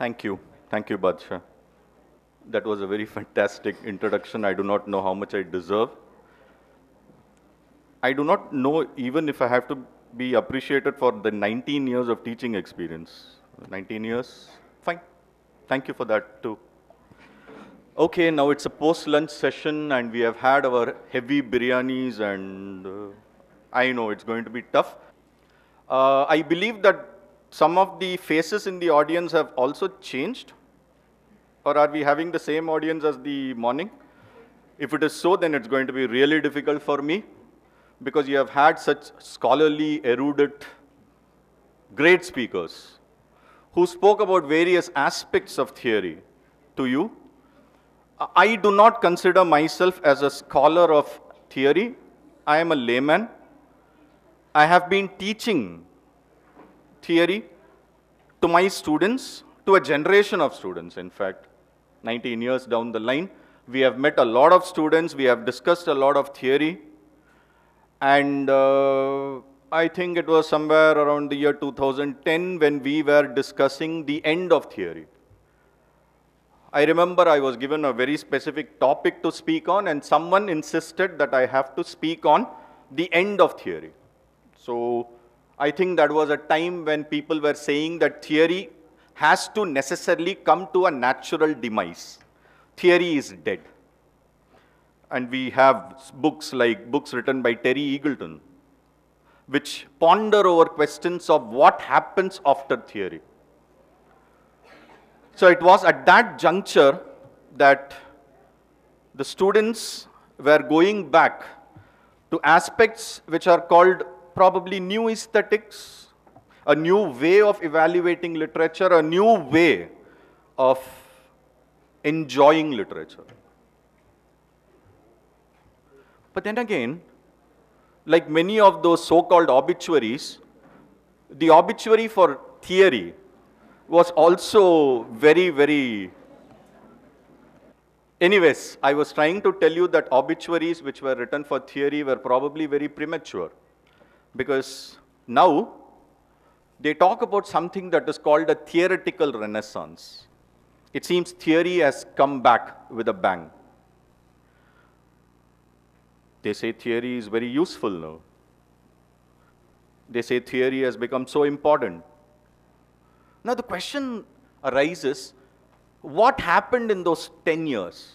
Thank you. Thank you, Badsha. That was a very fantastic introduction. I do not know how much I deserve. I do not know even if I have to be appreciated for the 19 years of teaching experience. 19 years? Fine. Thank you for that too. Okay, now it's a post-lunch session and we have had our heavy biryanis and uh, I know it's going to be tough. Uh, I believe that some of the faces in the audience have also changed. Or are we having the same audience as the morning? If it is so, then it's going to be really difficult for me because you have had such scholarly, erudite, great speakers who spoke about various aspects of theory to you. I do not consider myself as a scholar of theory. I am a layman. I have been teaching theory to my students, to a generation of students, in fact, 19 years down the line. We have met a lot of students, we have discussed a lot of theory, and uh, I think it was somewhere around the year 2010 when we were discussing the end of theory. I remember I was given a very specific topic to speak on, and someone insisted that I have to speak on the end of theory. So I think that was a time when people were saying that theory has to necessarily come to a natural demise. Theory is dead. And we have books like books written by Terry Eagleton, which ponder over questions of what happens after theory. So it was at that juncture that the students were going back to aspects which are called probably new aesthetics, a new way of evaluating literature, a new way of enjoying literature. But then again, like many of those so-called obituaries, the obituary for theory was also very, very... Anyways, I was trying to tell you that obituaries which were written for theory were probably very premature. Because now they talk about something that is called a theoretical renaissance. It seems theory has come back with a bang. They say theory is very useful now. They say theory has become so important. Now the question arises, what happened in those 10 years?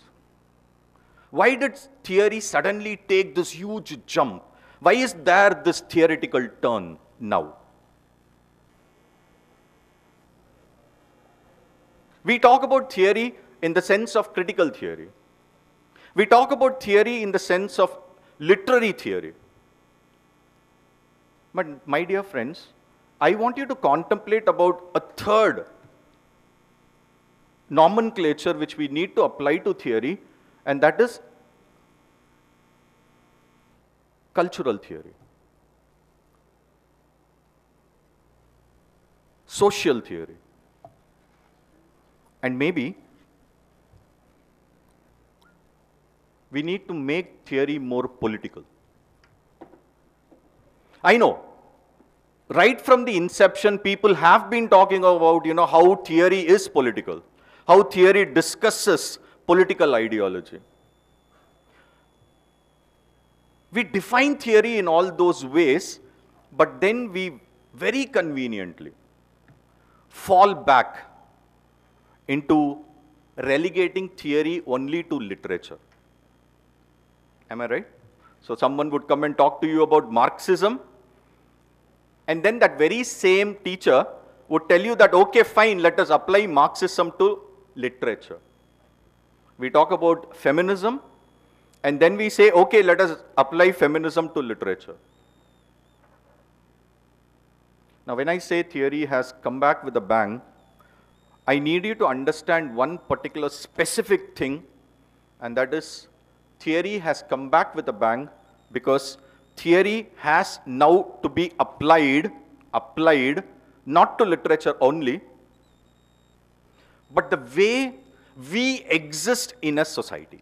Why did theory suddenly take this huge jump? Why is there this theoretical turn now? We talk about theory in the sense of critical theory. We talk about theory in the sense of literary theory. But my dear friends, I want you to contemplate about a third nomenclature which we need to apply to theory, and that is cultural theory, social theory, and maybe we need to make theory more political. I know, right from the inception, people have been talking about, you know, how theory is political, how theory discusses political ideology. We define theory in all those ways, but then we very conveniently fall back into relegating theory only to literature. Am I right? So someone would come and talk to you about Marxism, and then that very same teacher would tell you that, okay, fine, let us apply Marxism to literature. We talk about feminism, and then we say, okay, let us apply feminism to literature. Now, when I say theory has come back with a bang, I need you to understand one particular specific thing, and that is theory has come back with a bang because theory has now to be applied, applied not to literature only, but the way we exist in a society.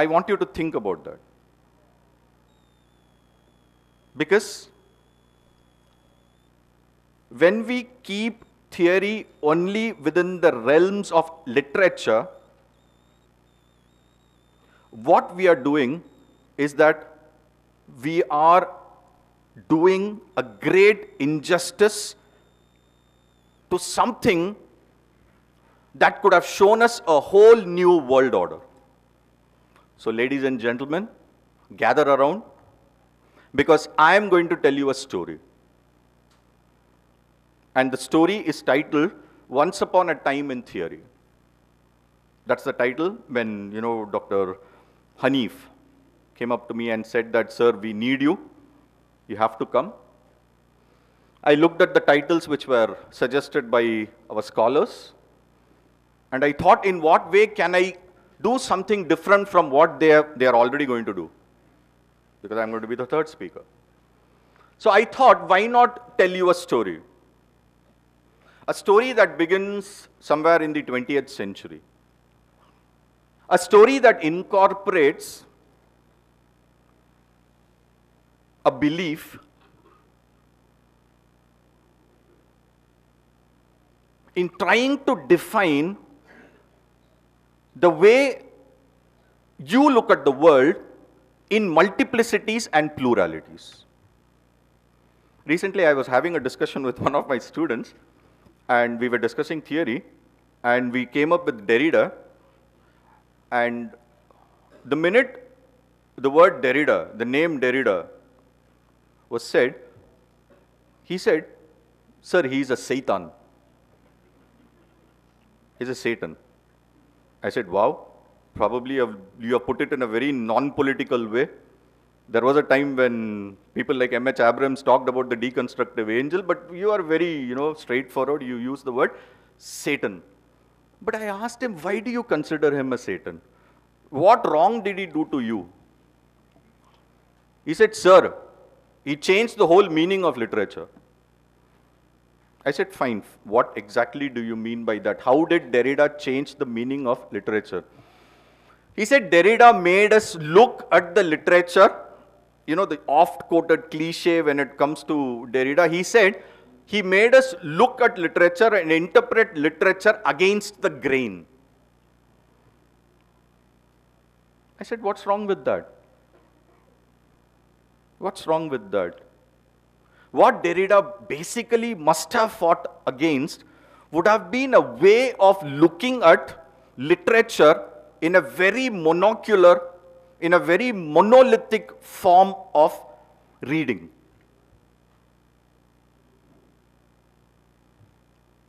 I want you to think about that. Because when we keep theory only within the realms of literature, what we are doing is that we are doing a great injustice to something that could have shown us a whole new world order. So, ladies and gentlemen, gather around because I am going to tell you a story. And the story is titled Once Upon a Time in Theory. That's the title when, you know, Dr. Hanif came up to me and said that, sir, we need you. You have to come. I looked at the titles which were suggested by our scholars, and I thought, in what way can I do something different from what they are, they are already going to do? Because I'm going to be the third speaker. So I thought, why not tell you a story? A story that begins somewhere in the 20th century. A story that incorporates a belief in trying to define the way you look at the world in multiplicities and pluralities. Recently, I was having a discussion with one of my students, and we were discussing theory, and we came up with Derrida. And the minute the word Derrida, the name Derrida, was said, he said, Sir, he is a Satan. He's a Satan. I said, wow, probably you have put it in a very non-political way. There was a time when people like M.H. Abrams talked about the deconstructive angel, but you are very, you know, straightforward. You use the word Satan. But I asked him, why do you consider him a Satan? What wrong did he do to you? He said, sir, he changed the whole meaning of literature. I said, fine, what exactly do you mean by that? How did Derrida change the meaning of literature? He said Derrida made us look at the literature, you know, the oft quoted cliche when it comes to Derrida. He said he made us look at literature and interpret literature against the grain. I said, what's wrong with that? What's wrong with that? What Derrida basically must have fought against would have been a way of looking at literature in a very monocular, in a very monolithic form of reading.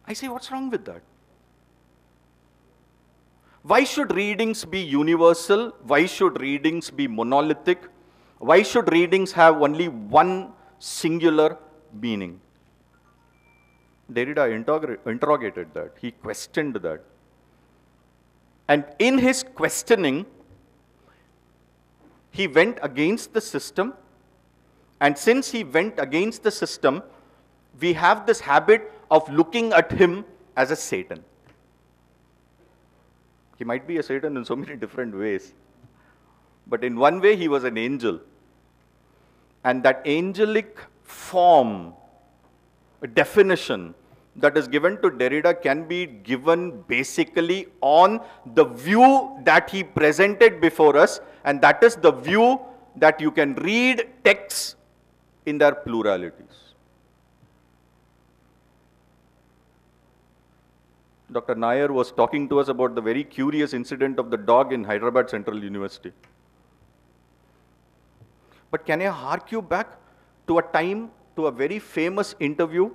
I say, what's wrong with that? Why should readings be universal? Why should readings be monolithic? Why should readings have only one singular meaning. Derrida uh, interrogated that. He questioned that. And in his questioning, he went against the system. And since he went against the system, we have this habit of looking at him as a Satan. He might be a Satan in so many different ways. But in one way, he was an angel. And that angelic form, definition that is given to Derrida can be given basically on the view that he presented before us, and that is the view that you can read texts in their pluralities. Dr. Nair was talking to us about the very curious incident of the dog in Hyderabad Central University. But can I hark you back to a time, to a very famous interview?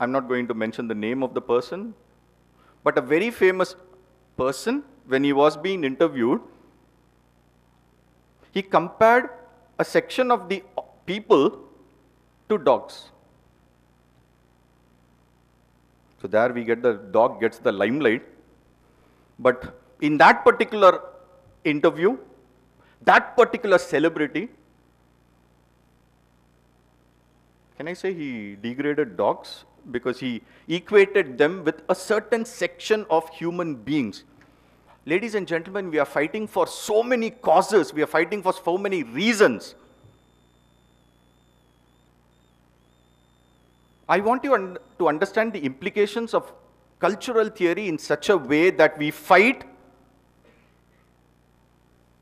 I'm not going to mention the name of the person, but a very famous person, when he was being interviewed, he compared a section of the people to dogs. So there we get the dog gets the limelight. But in that particular interview, that particular celebrity, can I say he degraded dogs? Because he equated them with a certain section of human beings. Ladies and gentlemen, we are fighting for so many causes, we are fighting for so many reasons. I want you un- to understand the implications of cultural theory in such a way that we fight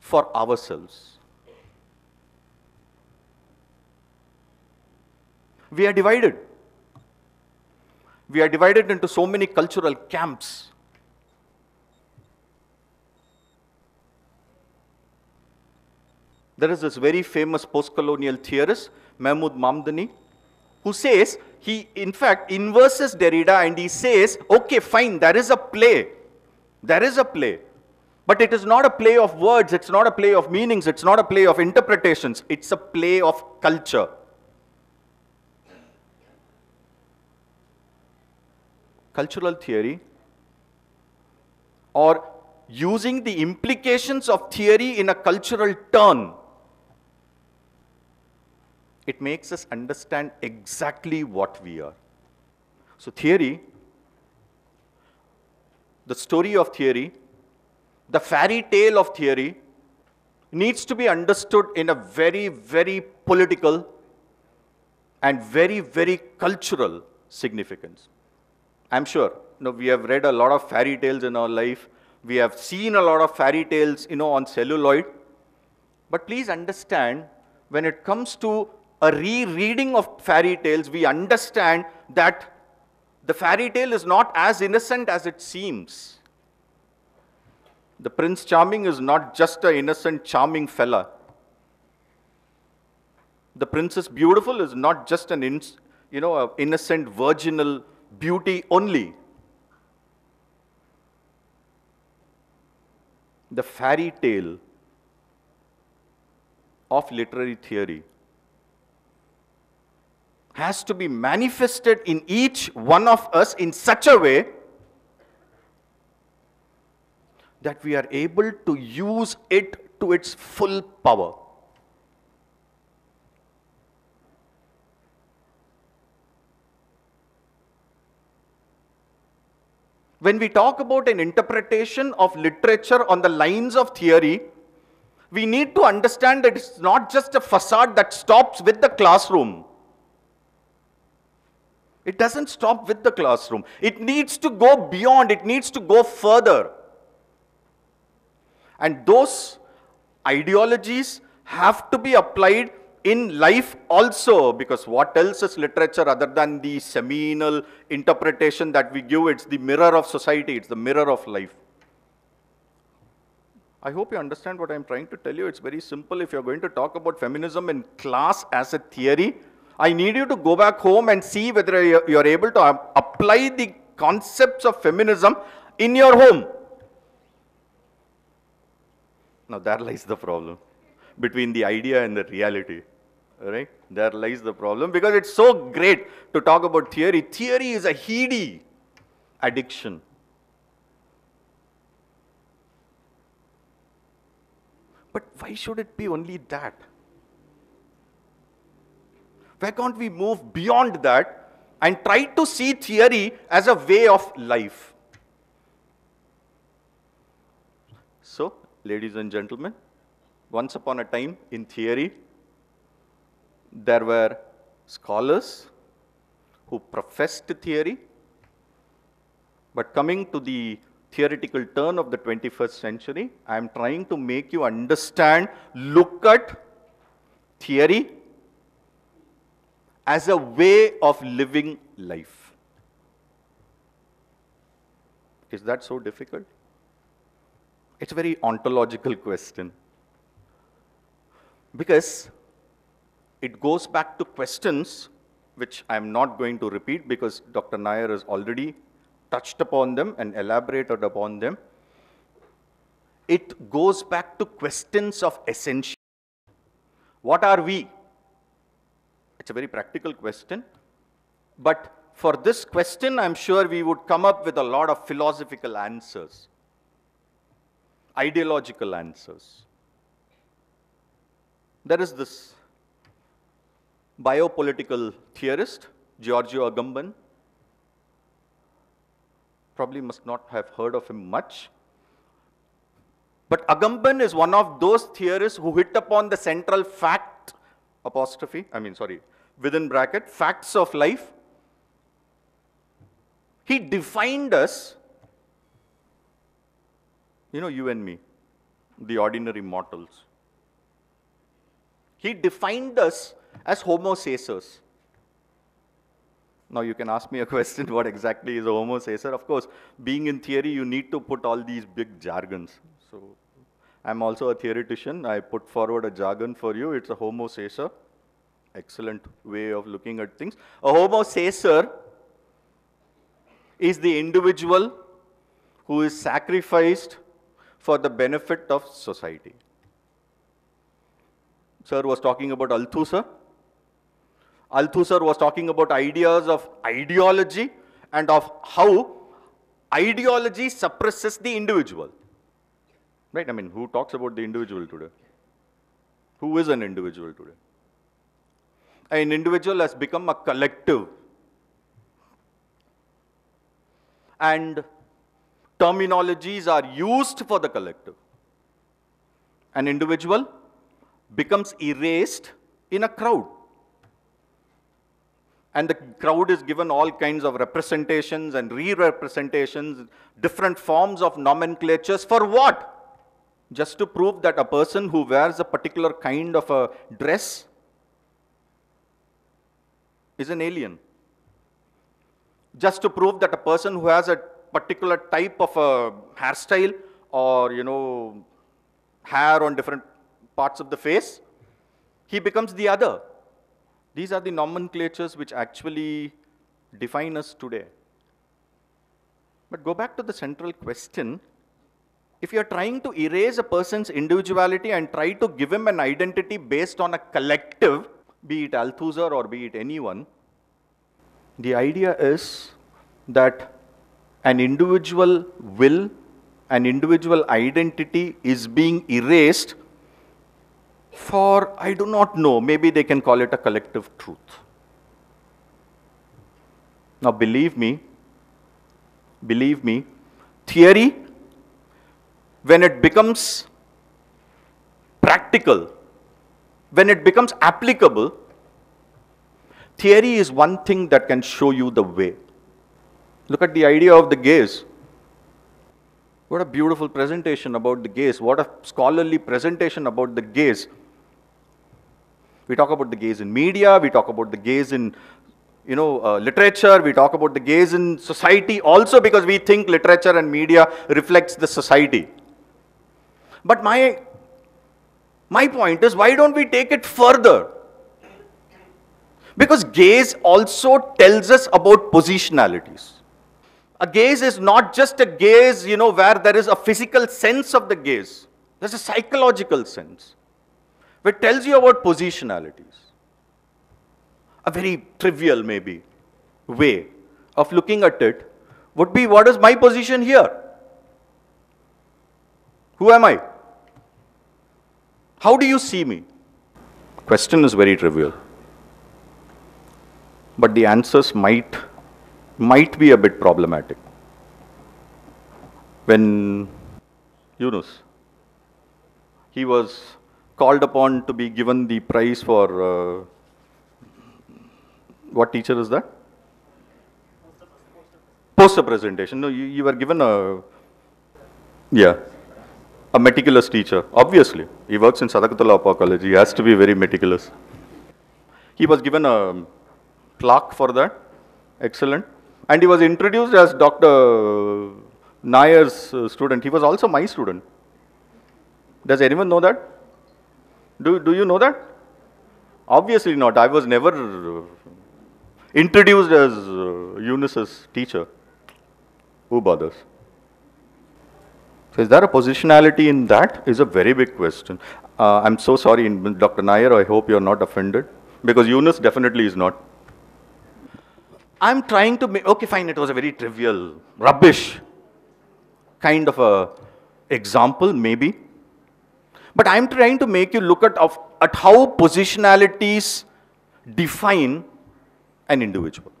for ourselves. We are divided. We are divided into so many cultural camps. There is this very famous post colonial theorist, Mahmood Mamdani, who says he, in fact, inverses Derrida and he says, okay, fine, there is a play. There is a play. But it is not a play of words, it's not a play of meanings, it's not a play of interpretations, it's a play of culture. Cultural theory or using the implications of theory in a cultural turn it makes us understand exactly what we are. So, theory, the story of theory, the fairy tale of theory needs to be understood in a very, very political and very, very cultural significance. I'm sure you know, we have read a lot of fairy tales in our life. We have seen a lot of fairy tales you know, on celluloid. But please understand, when it comes to a rereading of fairy tales, we understand that the fairy tale is not as innocent as it seems. The Prince Charming is not just an innocent, charming fella. The Princess Beautiful is not just an in, you know, innocent, virginal beauty only. The fairy tale of literary theory has to be manifested in each one of us in such a way that we are able to use it to its full power. When we talk about an interpretation of literature on the lines of theory, we need to understand that it's not just a facade that stops with the classroom. It doesn't stop with the classroom. It needs to go beyond, it needs to go further. And those ideologies have to be applied in life also because what else is literature other than the seminal interpretation that we give? It's the mirror of society, it's the mirror of life. I hope you understand what I'm trying to tell you. It's very simple. If you're going to talk about feminism in class as a theory, I need you to go back home and see whether you're able to apply the concepts of feminism in your home. Now, there lies the problem between the idea and the reality. Right? There lies the problem because it's so great to talk about theory. Theory is a heady addiction. But why should it be only that? Why can't we move beyond that and try to see theory as a way of life? So, ladies and gentlemen, once upon a time in theory, there were scholars who professed theory, but coming to the theoretical turn of the 21st century, I am trying to make you understand, look at theory as a way of living life. Is that so difficult? It's a very ontological question. Because it goes back to questions which I'm not going to repeat because Dr. Nair has already touched upon them and elaborated upon them. It goes back to questions of essential. What are we? It's a very practical question. But for this question, I'm sure we would come up with a lot of philosophical answers, ideological answers. There is this biopolitical theorist, Giorgio Agamben. Probably must not have heard of him much. But Agamben is one of those theorists who hit upon the central fact, apostrophe, I mean, sorry, within bracket, facts of life. He defined us, you know, you and me, the ordinary mortals. He defined us as Homo sacer. Now you can ask me a question, what exactly is a Homo sacer? Of course, being in theory, you need to put all these big jargons. So I'm also a theoretician. I put forward a jargon for you. It's a Homo sacer. Excellent way of looking at things. A Homo sacer is the individual who is sacrificed for the benefit of society. Sir was talking about Althusser. Althusser was talking about ideas of ideology and of how ideology suppresses the individual. Right? I mean, who talks about the individual today? Who is an individual today? An individual has become a collective. And terminologies are used for the collective. An individual becomes erased in a crowd. And the crowd is given all kinds of representations and re-representations, different forms of nomenclatures for what? Just to prove that a person who wears a particular kind of a dress is an alien. Just to prove that a person who has a particular type of a hairstyle or, you know, hair on different parts of the face, he becomes the other. These are the nomenclatures which actually define us today. But go back to the central question. If you're trying to erase a person's individuality and try to give him an identity based on a collective, be it Althusser or be it anyone, the idea is that an individual will, an individual identity is being erased for, I do not know, maybe they can call it a collective truth. Now, believe me, believe me, theory, when it becomes practical, when it becomes applicable, theory is one thing that can show you the way. Look at the idea of the gaze. What a beautiful presentation about the gaze. What a scholarly presentation about the gaze. We talk about the gaze in media, we talk about the gaze in you know, uh, literature, we talk about the gaze in society also because we think literature and media reflects the society. But my, my point is, why don't we take it further? Because gaze also tells us about positionalities. A gaze is not just a gaze, you know, where there is a physical sense of the gaze. There's a psychological sense which tells you about positionalities. A very trivial, maybe, way of looking at it would be what is my position here? Who am I? How do you see me? Question is very trivial. But the answers might, might be a bit problematic. When Yunus, he was called upon to be given the prize for uh, what teacher is that? Poster presentation. No, you, you were given a yeah a meticulous teacher. Obviously, he works in Sadakathullah Appa College. He has to be very meticulous. He was given a plaque for that. Excellent. And he was introduced as Dr. Nayar's uh, student. He was also my student. Does anyone know that? Do, do you know that? Obviously not. I was never uh, introduced as Yunus's teacher. Who bothers? So is there a positionality in that? Is a very big question. Uh, I'm so sorry, Dr. Nair, I hope you're not offended. Because Eunice definitely is not. I'm trying to make, okay, fine, it was a very trivial, rubbish kind of a example, maybe. But I'm trying to make you look at, of, at how positionalities define an individual.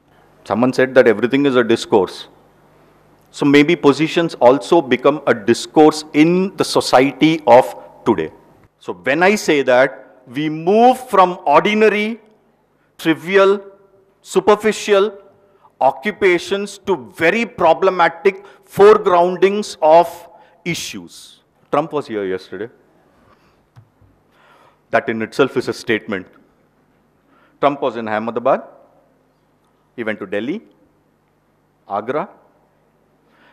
Someone said that everything is a discourse. So maybe positions also become a discourse in the society of today. So when I say that, we move from ordinary, trivial, superficial occupations to very problematic foregroundings of issues. Trump was here yesterday. That in itself is a statement. Trump was in Ahmedabad. He went to Delhi, Agra,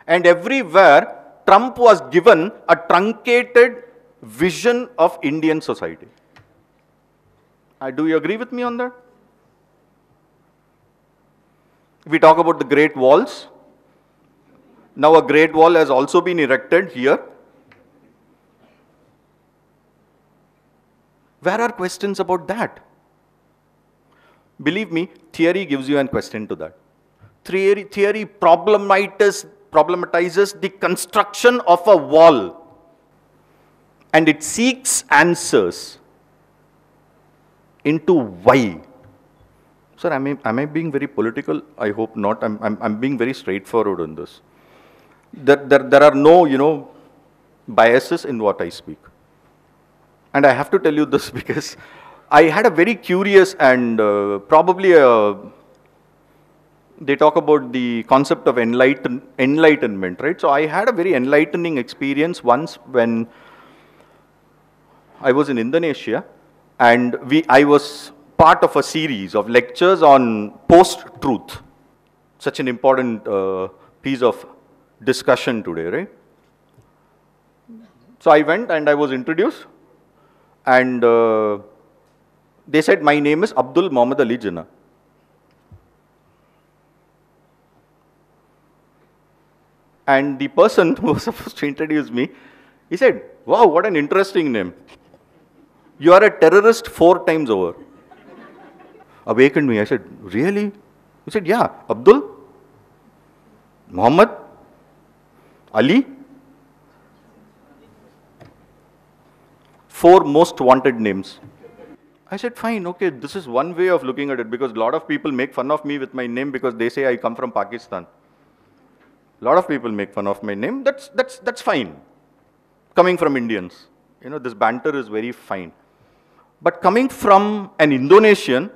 and everywhere Trump was given a truncated vision of Indian society. Uh, do you agree with me on that? We talk about the Great Walls. Now a Great Wall has also been erected here. Where are questions about that? Believe me, theory gives you a question to that. Theory, theory problematizes, problematizes the construction of a wall and it seeks answers into why. Sir, am I, am I being very political? I hope not. I'm, I'm, I'm being very straightforward on this. There, there, there are no, you know, biases in what I speak. And I have to tell you this because I had a very curious and uh, probably a, they talk about the concept of enlighten, enlightenment, right? So I had a very enlightening experience once when I was in Indonesia and we, I was part of a series of lectures on post-truth, such an important uh, piece of discussion today, right? So I went and I was introduced and uh, they said, my name is Abdul Muhammad Ali Jinnah. And the person who was supposed to introduce me, he said, wow, what an interesting name. You are a terrorist four times over. Awakened me. I said, really? He said, yeah, Abdul, Muhammad, Ali, four most wanted names. I said, fine, okay, this is one way of looking at it because a lot of people make fun of me with my name because they say I come from Pakistan. A lot of people make fun of my name. That's, that's, that's fine. Coming from Indians. You know, this banter is very fine. But coming from an Indonesian,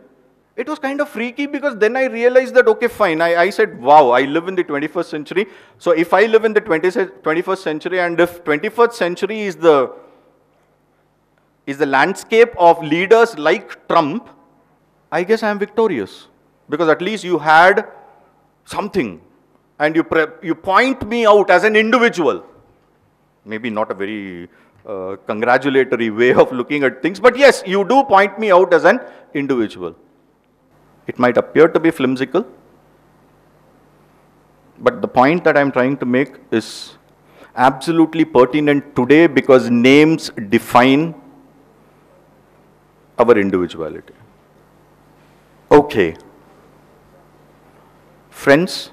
it was kind of freaky because then I realized that, okay, fine. I, I said, wow, I live in the 21st century. So if I live in the 20, 21st century and if 21st century is the is the landscape of leaders like Trump, I guess I am victorious. Because at least you had something and you, you point me out as an individual. Maybe not a very uh, congratulatory way of looking at things, but yes, you do point me out as an individual. It might appear to be flimsical, but the point that I'm trying to make is absolutely pertinent today because names define our individuality. Okay. Friends,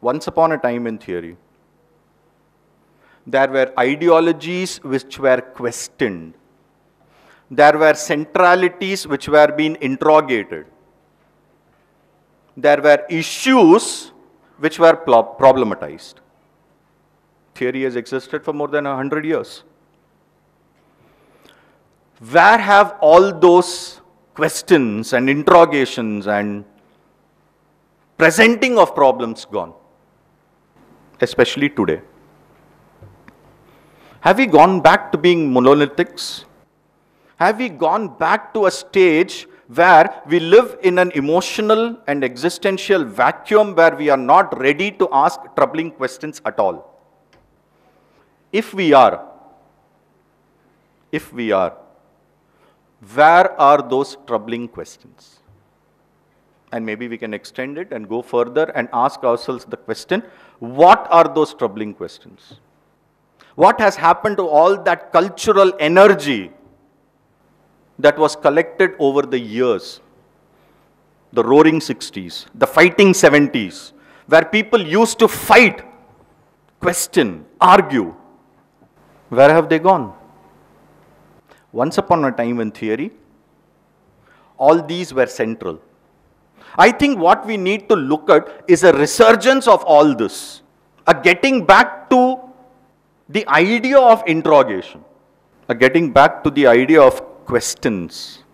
once upon a time in theory, there were ideologies which were questioned. There were centralities which were being interrogated. There were issues which were problematized. Theory has existed for more than a hundred years where have all those questions and interrogations and presenting of problems gone? Especially today. Have we gone back to being monolithics? Have we gone back to a stage where we live in an emotional and existential vacuum where we are not ready to ask troubling questions at all? If we are, if we are, where are those troubling questions? And maybe we can extend it and go further and ask ourselves the question, what are those troubling questions? What has happened to all that cultural energy that was collected over the years? The roaring 60s, the fighting 70s, where people used to fight, question, argue. Where have they gone? Once upon a time in theory, all these were central. I think what we need to look at is a resurgence of all this. a getting back to the idea of interrogation, a getting back to the idea of questions,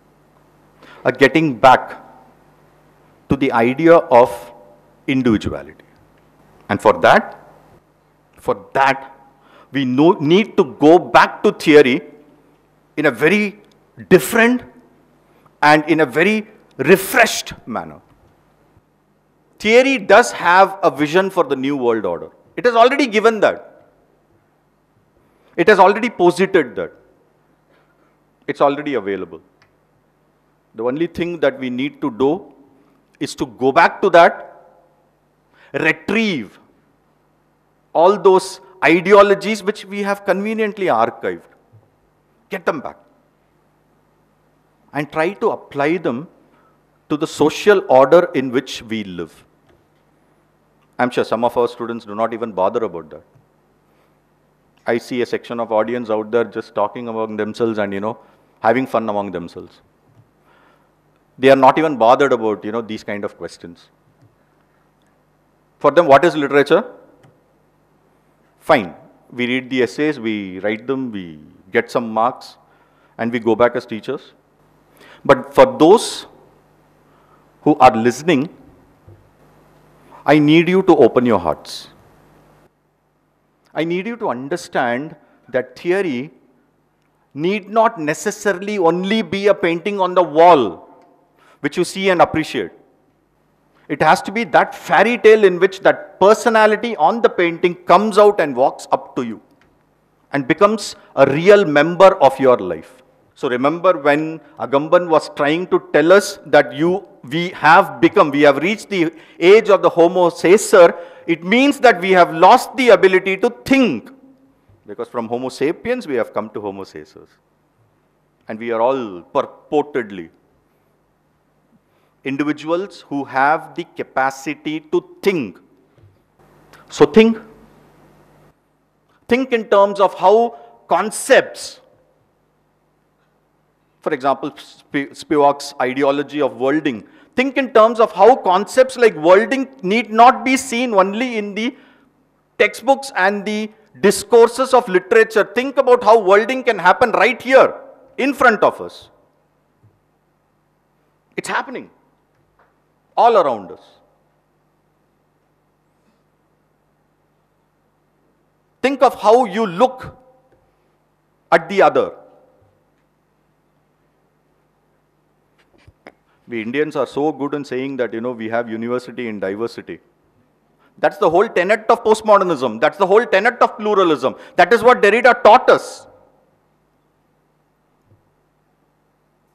a getting back to the idea of individuality. And for that, for that, we need to go back to theory in a very different and in a very refreshed manner. Theory does have a vision for the new world order. It has already given that. It has already posited that. It's already available. The only thing that we need to do is to go back to that, retrieve all those ideologies which we have conveniently archived, get them back, and try to apply them to the social order in which we live. I'm sure some of our students do not even bother about that. I see a section of audience out there just talking among themselves and, you know, having fun among themselves. They are not even bothered about, you know, these kind of questions. For them, what is literature? Fine. We read the essays, we write them, we get some marks, and we go back as teachers. But for those who are listening, I need you to open your hearts. I need you to understand that theory need not necessarily only be a painting on the wall which you see and appreciate. It has to be that fairy tale in which that personality on the painting comes out and walks up to you and becomes a real member of your life. So remember when Agamben was trying to tell us that you, we have become, we have reached the age of the Homo sacer, it means that we have lost the ability to think. Because from Homo sapiens, we have come to Homo sacers. And we are all purportedly individuals who have the capacity to think. So think. Think in terms of how concepts for example, Spivak's ideology of worlding. Think in terms of how concepts like worlding need not be seen only in the textbooks and the discourses of literature. Think about how worlding can happen right here in front of us. It's happening all around us. Think of how you look at the other. We Indians are so good in saying that, you know, we have university in diversity. That's the whole tenet of postmodernism. That's the whole tenet of pluralism. That is what Derrida taught us.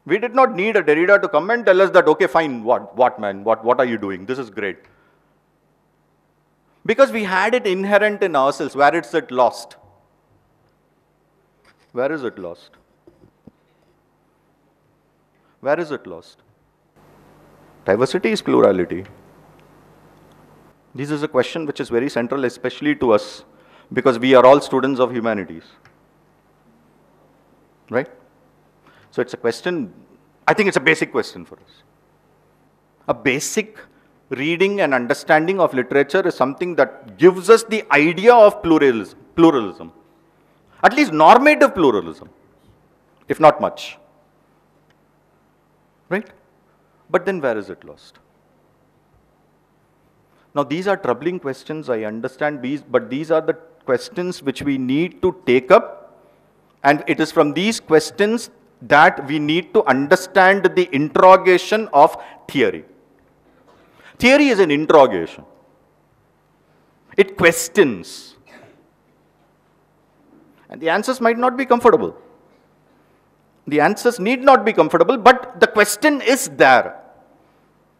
We did not need a Derrida to come and tell us that, okay, fine, what, what man, what, what are you doing? This is great. Because we had it inherent in ourselves. Where is it lost? Where is it lost? Where is it lost? Diversity is plurality. This is a question which is very central, especially to us, because we are all students of humanities. Right? So it's a question, I think it's a basic question for us. A basic reading and understanding of literature is something that gives us the idea of pluralism, pluralism. At least normative pluralism, if not much. Right? But then where is it lost? Now these are troubling questions, I understand these, but these are the questions which we need to take up and it is from these questions that we need to understand the interrogation of theory. Theory is an interrogation. It questions. And the answers might not be comfortable. The answers need not be comfortable, but the question is there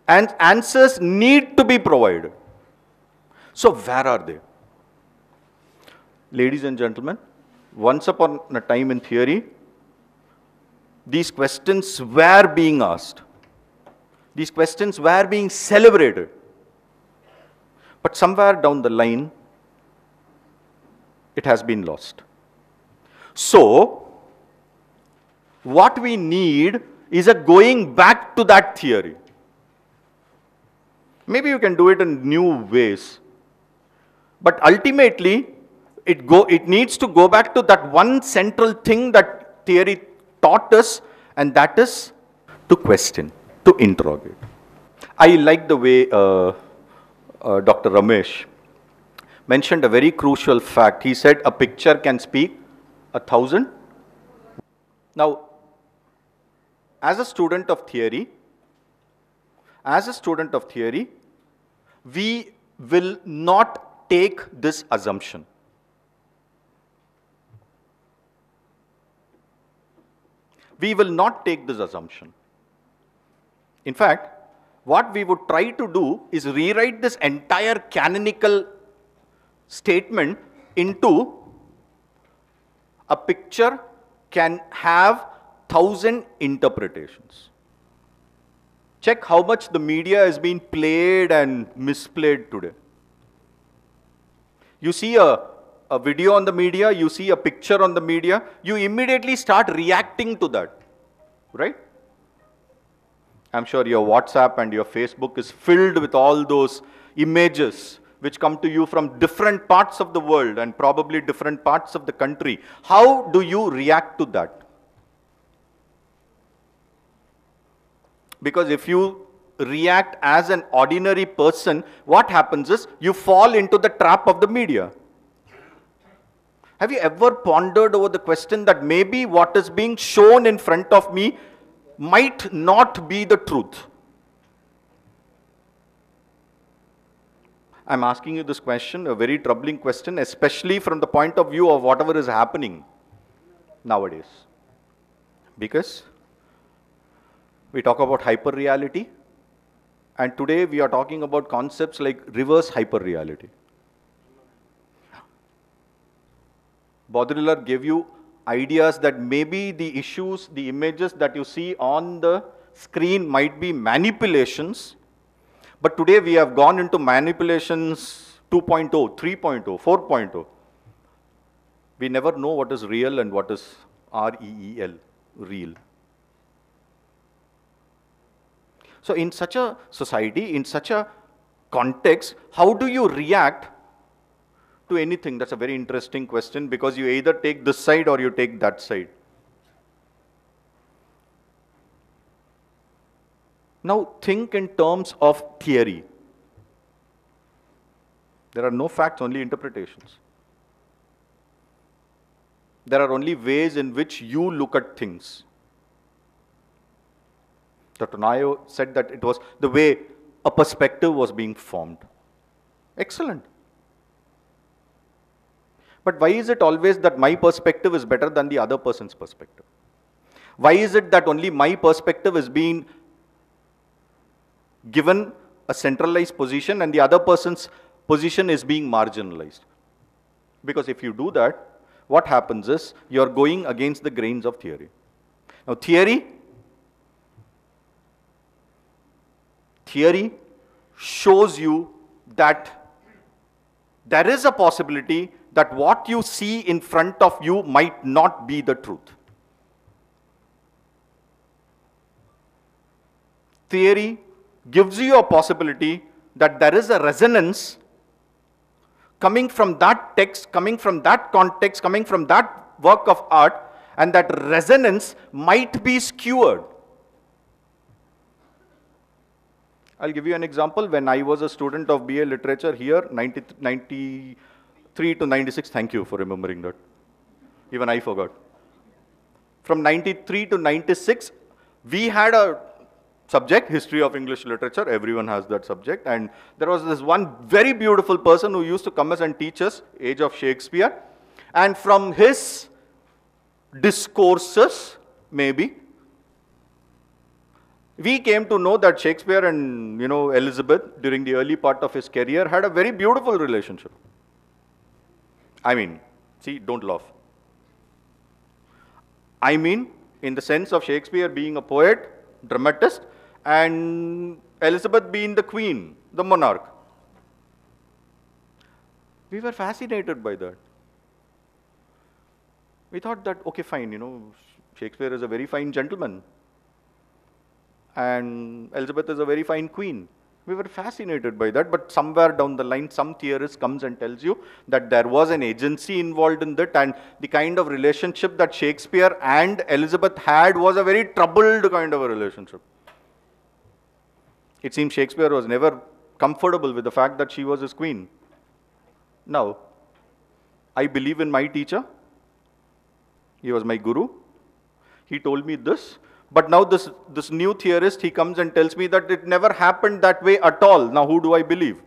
and answers need to be provided. So where are they? Ladies and gentlemen, once upon a time in theory, these questions were being asked. These questions were being celebrated. But somewhere down the line, it has been lost. So, what we need is a going back to that theory. Maybe you can do it in new ways. But ultimately, it, go, it needs to go back to that one central thing that theory taught us, and that is to question, to interrogate. I like the way uh, uh, Dr. Ramesh mentioned a very crucial fact. He said a picture can speak a thousand. Now, as a student of theory, as a student of theory, we will not take this assumption. We will not take this assumption. In fact, what we would try to do is rewrite this entire canonical statement into a picture can have thousand interpretations. Check how much the media has been played and misplayed today. You see a, a video on the media, you see a picture on the media, you immediately start reacting to that, right? I'm sure your WhatsApp and your Facebook is filled with all those images which come to you from different parts of the world and probably different parts of the country. How do you react to that? Because if you react as an ordinary person, what happens is you fall into the trap of the media. Have you ever pondered over the question that maybe what is being shown in front of me might not be the truth? I'm asking you this question, a very troubling question, especially from the point of view of whatever is happening nowadays. Because we talk about hyper reality, and today we are talking about concepts like reverse hyper reality. Baudrillard gave you ideas that maybe the issues, the images that you see on the screen might be manipulations, but today we have gone into manipulations 2.0, 3.0, 4.0. We never know what is real and what is R-E-E-L, real. So in such a society, in such a context, how do you react to anything? That's a very interesting question because you either take this side or you take that side. Now think in terms of theory. There are no facts, only interpretations. There are only ways in which you look at things. Dr. Nayo said that it was the way a perspective was being formed. Excellent. But why is it always that my perspective is better than the other person's perspective? Why is it that only my perspective is being given a centralized position and the other person's position is being marginalized? Because if you do that, what happens is you're going against the grains of theory. Now, theory theory shows you that there is a possibility that what you see in front of you might not be the truth. Theory gives you a possibility that there is a resonance coming from that text, coming from that context, coming from that work of art, and that resonance might be skewered. I'll give you an example. When I was a student of BA literature here, 90, 93 to 96, thank you for remembering that. Even I forgot. From 93 to 96, we had a subject, history of English literature. Everyone has that subject. And there was this one very beautiful person who used to come and teach us, Age of Shakespeare. And from his discourses, maybe, we came to know that Shakespeare and you know Elizabeth during the early part of his career had a very beautiful relationship. I mean, see, don't laugh. I mean, in the sense of Shakespeare being a poet, dramatist, and Elizabeth being the queen, the monarch. We were fascinated by that. We thought that, okay, fine, you know, Shakespeare is a very fine gentleman and Elizabeth is a very fine queen. We were fascinated by that, but somewhere down the line, some theorist comes and tells you that there was an agency involved in that, and the kind of relationship that Shakespeare and Elizabeth had was a very troubled kind of a relationship. It seems Shakespeare was never comfortable with the fact that she was his queen. Now, I believe in my teacher. He was my guru. He told me this. But now this, this new theorist, he comes and tells me that it never happened that way at all. Now who do I believe?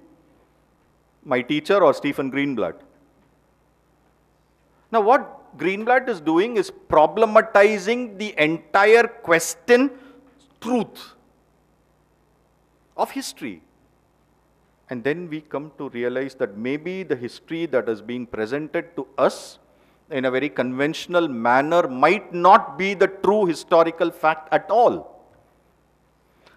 My teacher or Stephen Greenblatt? Now what Greenblatt is doing is problematizing the entire question truth of history. And then we come to realize that maybe the history that is being presented to us in a very conventional manner might not be the true historical fact at all.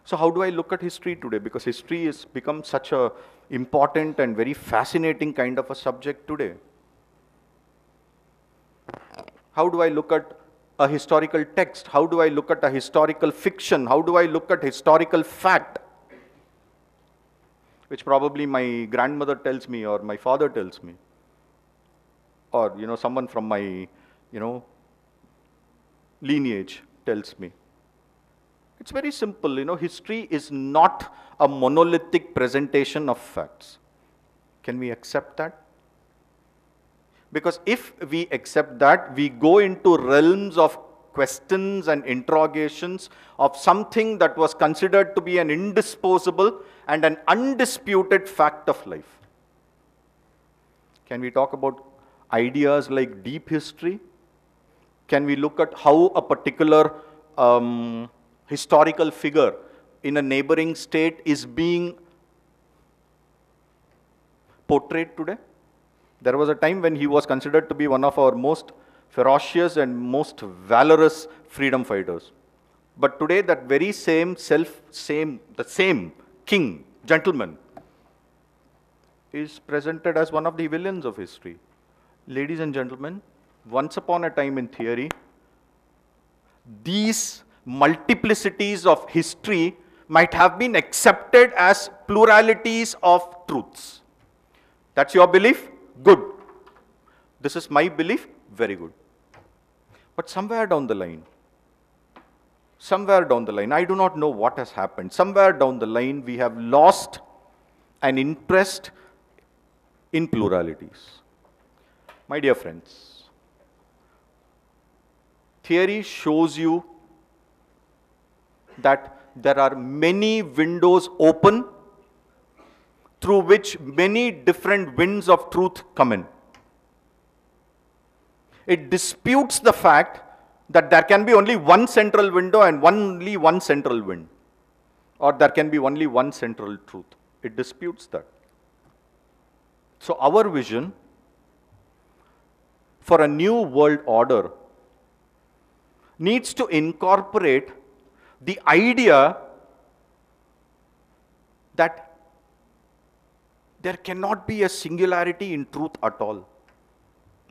So how do I look at history today? Because history has become such a important and very fascinating kind of a subject today. How do I look at a historical text? How do I look at a historical fiction? How do I look at historical fact? Which probably my grandmother tells me or my father tells me or you know someone from my you know lineage tells me. It's very simple you know history is not a monolithic presentation of facts. Can we accept that? Because if we accept that we go into realms of questions and interrogations of something that was considered to be an indisposable and an undisputed fact of life. Can we talk about ideas like deep history? Can we look at how a particular um, historical figure in a neighboring state is being portrayed today? There was a time when he was considered to be one of our most ferocious and most valorous freedom fighters. But today, that very same self, same, the same king, gentleman, is presented as one of the villains of history. Ladies and gentlemen, once upon a time in theory, these multiplicities of history might have been accepted as pluralities of truths. That's your belief? Good. This is my belief? Very good. But somewhere down the line, somewhere down the line, I do not know what has happened. Somewhere down the line, we have lost an interest in pluralities. My dear friends, theory shows you that there are many windows open through which many different winds of truth come in. It disputes the fact that there can be only one central window and only one central wind, or there can be only one central truth. It disputes that. So, our vision for a new world order needs to incorporate the idea that there cannot be a singularity in truth at all.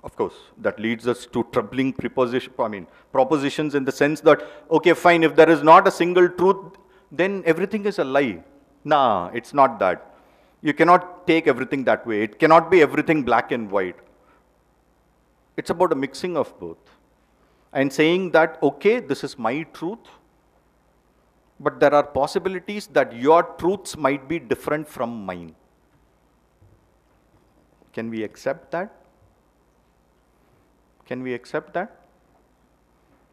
Of course, that leads us to troubling preposition, I mean, propositions in the sense that, okay, fine, if there is not a single truth, then everything is a lie. Nah, it's not that. You cannot take everything that way. It cannot be everything black and white. It's about a mixing of both. And saying that, okay, this is my truth, but there are possibilities that your truths might be different from mine. Can we accept that? Can we accept that?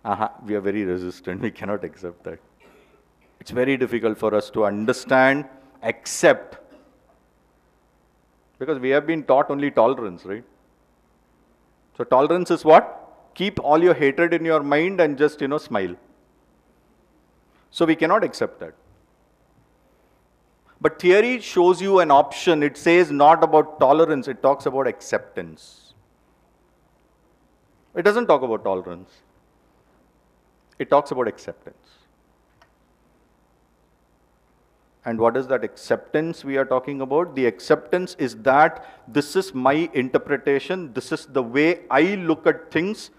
Aha, we are very resistant. We cannot accept that. It's very difficult for us to understand, accept, because we have been taught only tolerance, right? So tolerance is what? Keep all your hatred in your mind and just, you know, smile. So we cannot accept that. But theory shows you an option. It says not about tolerance, it talks about acceptance. It doesn't talk about tolerance, it talks about acceptance. And what is that acceptance we are talking about? The acceptance is that this is my interpretation, this is the way I look at things,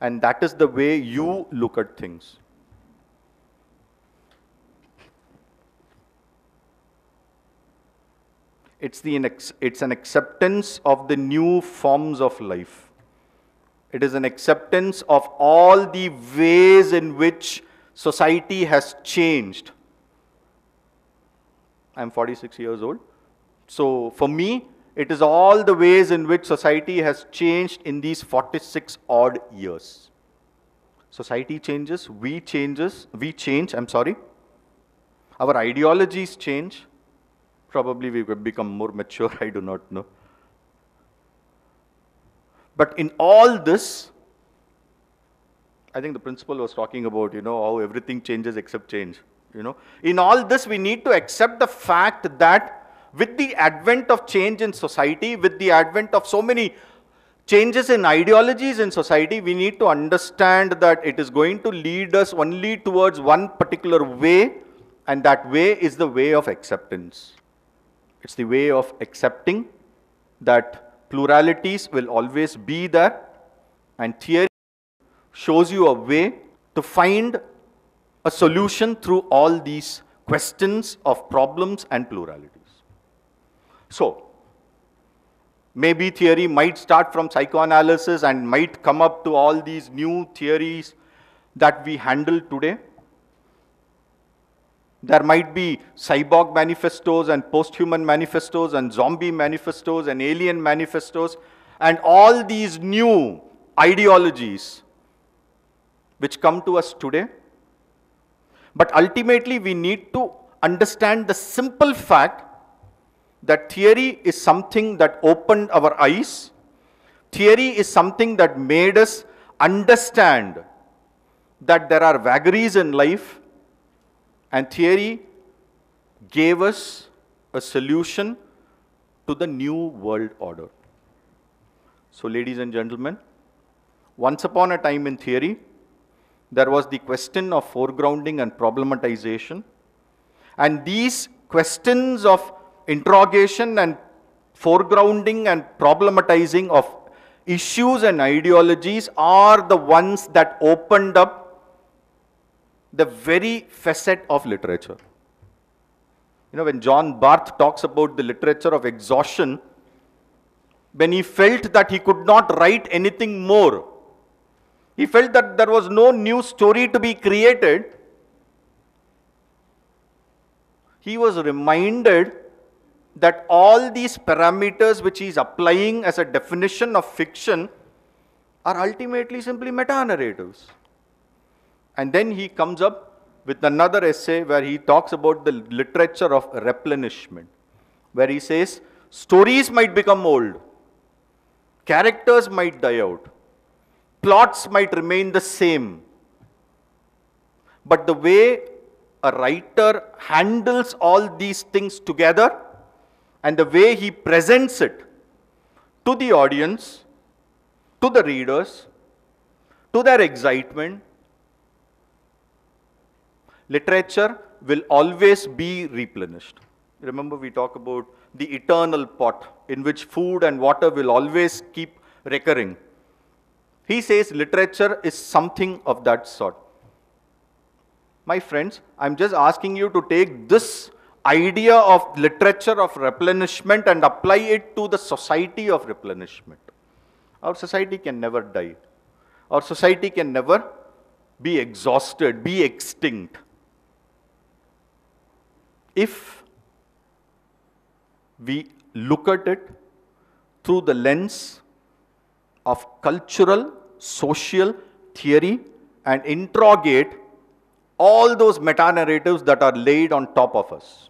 and that is the way you look at things. It's, the, it's an acceptance of the new forms of life. It is an acceptance of all the ways in which society has changed. I'm 46 years old. So for me, it is all the ways in which society has changed in these 46 odd years. Society changes, we changes, we change, I'm sorry. Our ideologies change. Probably we become more mature, I do not know. But in all this, I think the principal was talking about, you know, how everything changes except change. You know, in all this, we need to accept the fact that with the advent of change in society, with the advent of so many changes in ideologies in society, we need to understand that it is going to lead us only towards one particular way, and that way is the way of acceptance. It's the way of accepting that pluralities will always be there, and theory shows you a way to find a solution through all these questions of problems and pluralities. So, maybe theory might start from psychoanalysis and might come up to all these new theories that we handle today. There might be cyborg manifestos and post-human manifestos and zombie manifestos and alien manifestos and all these new ideologies which come to us today. But ultimately, we need to understand the simple fact that theory is something that opened our eyes. Theory is something that made us understand that there are vagaries in life, and theory gave us a solution to the new world order. So, ladies and gentlemen, once upon a time in theory, there was the question of foregrounding and problematization. And these questions of interrogation and foregrounding and problematizing of issues and ideologies are the ones that opened up the very facet of literature. You know, when John Barth talks about the literature of exhaustion, when he felt that he could not write anything more, he felt that there was no new story to be created. He was reminded that all these parameters which he is applying as a definition of fiction are ultimately simply meta narratives. And then he comes up with another essay where he talks about the literature of replenishment, where he says stories might become old, characters might die out, plots might remain the same, but the way a writer handles all these things together and the way he presents it to the audience, to the readers, to their excitement, literature will always be replenished. Remember, we talk about the eternal pot in which food and water will always keep recurring. He says literature is something of that sort. My friends, I'm just asking you to take this idea of literature of replenishment and apply it to the society of replenishment. Our society can never die. Our society can never be exhausted, be extinct. If we look at it through the lens of cultural, social theory and interrogate all those meta narratives that are laid on top of us.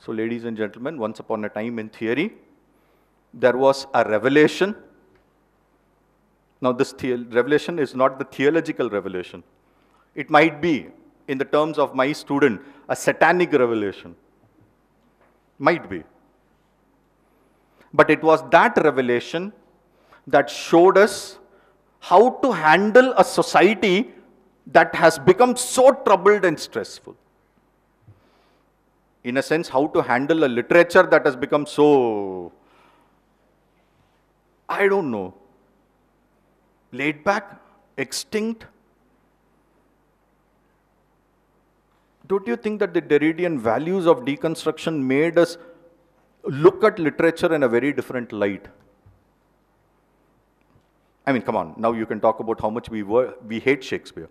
So, ladies and gentlemen, once upon a time in theory, there was a revelation. Now, this revelation is not the theological revelation. It might be, in the terms of my student, a satanic revelation. Might be. But it was that revelation that showed us how to handle a society that has become so troubled and stressful in a sense, how to handle a literature that has become so, I don't know, laid back, extinct. don't you think that the Derridian values of deconstruction made us look at literature in a very different light? I mean, come on, now you can talk about how much we, were, we hate Shakespeare.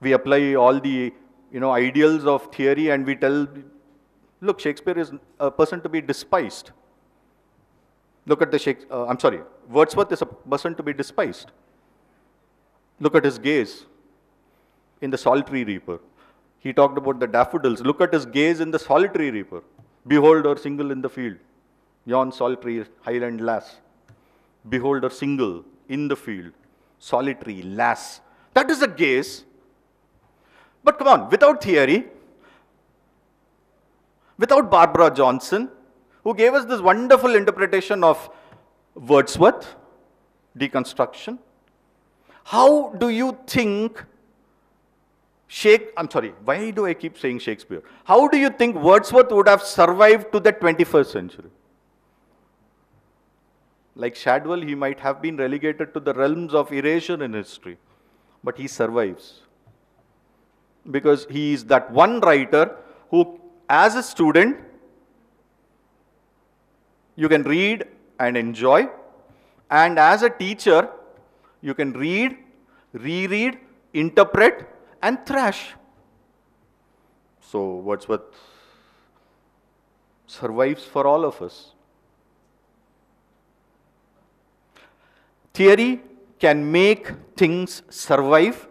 We apply all the you know, ideals of theory and we tell, look, Shakespeare is a person to be despised. Look at the Shakespeare, uh, I'm sorry, Wordsworth is a person to be despised. Look at his gaze in the solitary reaper. He talked about the daffodils. Look at his gaze in the solitary reaper. Behold her single in the field. Yon solitary highland lass. Behold her single in the field. Solitary lass. That is a gaze. But come on, without theory, without Barbara Johnson, who gave us this wonderful interpretation of Wordsworth, deconstruction, how do you think Shake, I'm sorry, why do I keep saying Shakespeare? How do you think Wordsworth would have survived to the 21st century? Like Shadwell, he might have been relegated to the realms of erasure in history, but he survives. Because he is that one writer who, as a student, you can read and enjoy, and as a teacher, you can read, reread, interpret, and thrash. So Wordsworth survives for all of us. Theory can make things survive.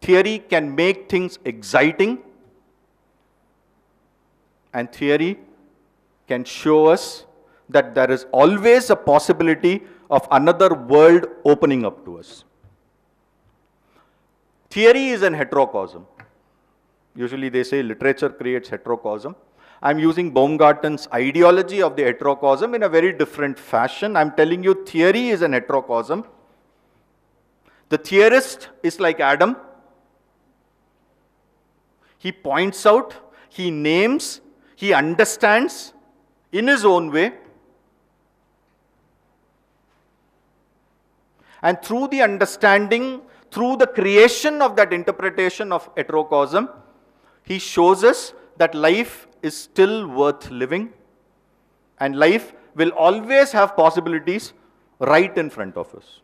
Theory can make things exciting. And theory can show us that there is always a possibility of another world opening up to us. Theory is an heterocosm. Usually they say literature creates heterocosm. I'm using Baumgarten's ideology of the heterocosm in a very different fashion. I'm telling you theory is an heterocosm. The theorist is like Adam. He points out, he names, he understands in his own way. And through the understanding through the creation of that interpretation of heterocosm, he shows us that life is still worth living and life will always have possibilities right in front of us.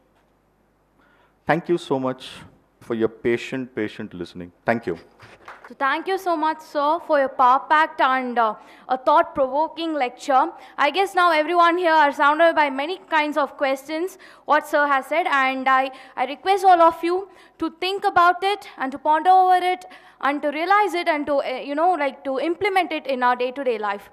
Thank you so much for your patient, patient listening. Thank you. So thank you so much, sir, for your power-packed and uh, a thought-provoking lecture. I guess now everyone here are surrounded by many kinds of questions, what sir has said, and I, I request all of you to think about it and to ponder over it and to realize it and to, uh, you know, like to implement it in our day-to-day -day life.